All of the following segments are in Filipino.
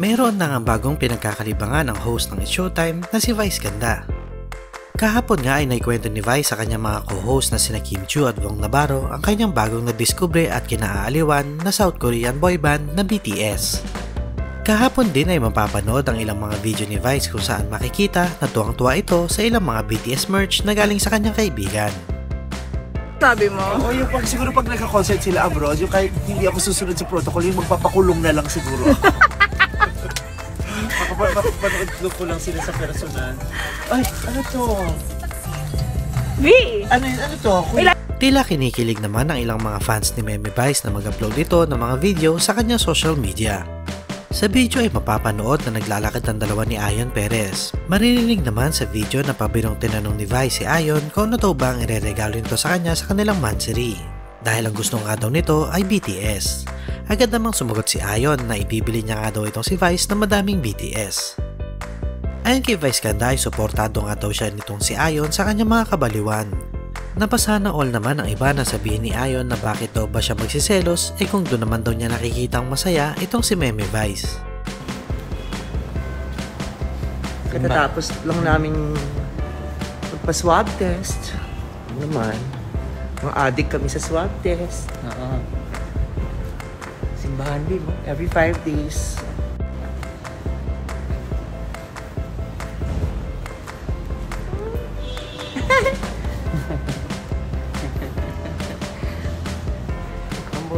Meron na nga bagong pinagkakalibangan ang host ng It's Showtime na si Vice Ganda. Kahapon nga ay naikwento ni Vice sa kanyang mga co-host na sina Kim Chu at Vong Navarro ang kanyang bagong nadiskubre at kinaaaliwan na South Korean boy band na BTS. Kahapon din ay mapapanood ang ilang mga video ni Vice kung saan makikita na tuwang-tuwa ito sa ilang mga BTS merch na galing sa kanyang kaibigan. Sabi mo? Oo, yung pag, siguro pag nagka-concert sila abroad, yung kahit hindi ako susunod sa protocol, yung magpapakulong na lang siguro ako. Makapanood ko lang sila sa personal. Ay, ano to? V! Ano yun? Ano to? Kuya, Tila kinikilig naman ang ilang mga fans ni Meme Vice na mag-upload ito ng mga video sa kanyang social media. Sa video ay mapapanood na naglalakad ang dalawa ni Ayon Perez. Maririnig naman sa video na pabirong tinanong ni Vice si Ayon kung ano daw ba ang ireregalo nito sa kanya sa kanilang mansary. Dahil ang gusto nga daw nito ay BTS. Agad namang sumagot si Ayon na ibibili niya nga daw itong si Vice na madaming BTS. Ayon kay Vice Ganda ay suportado nga daw siya nitong si Ayon sa kanyang mga kabaliwan. Napasana all naman ang iba na sabihin ni Ayon na bakit daw ba siya magsiselos eh kung doon naman daw niya nakikitang masaya itong si Meme Vice. katatapos lang namin magpa-swab test. Ano naman? Mga addict kami sa swab test. Oo. Simbahan din, every five days.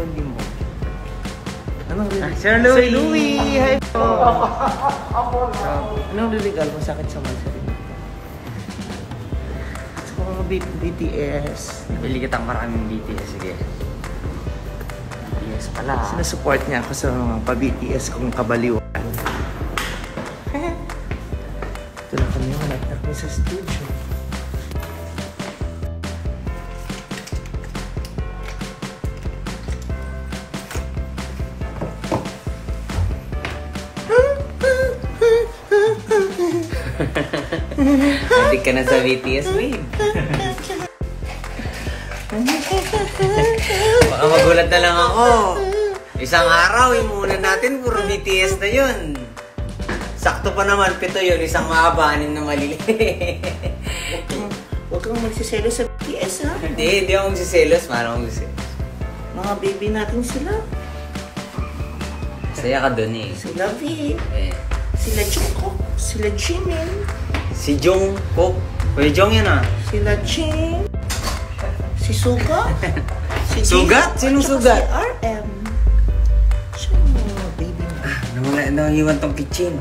Ang bonding mo. Anong rin? Sir Louie! Sir Louie! Hi po! Anong liligal mo sakit sa mga sarili? Sa mga B- BTS. Bili kitang maraming BTS, sige. BTS pala. ah. Sinusupport niya ako sa mga pa-BTS kong kabaliwan. Ito na kami, malapit na kami sa studio. Adik ka na sa BTS, babe. Baka magulat na lang ako. Isang araw, yung muna natin, puro BTS na yun. Sakto pa naman, pito yun. Isang mahaba, anim na maliliit. Huwag kang magsiselo sa BTS, ha? Hindi, hindi ako magsiselos. Paano ako magsiselos? Mga baby natin sila. Saya ka dun eh. Sila V, eh. sila Jungkook, sila Jimin, Si Jong Kook. Kuya Jong yan ah. sila Jin, si Suga, si Sugat? Sinong Sugat? Si RM. Siya yung mga baby na. Nawala na iwan tong kitchen.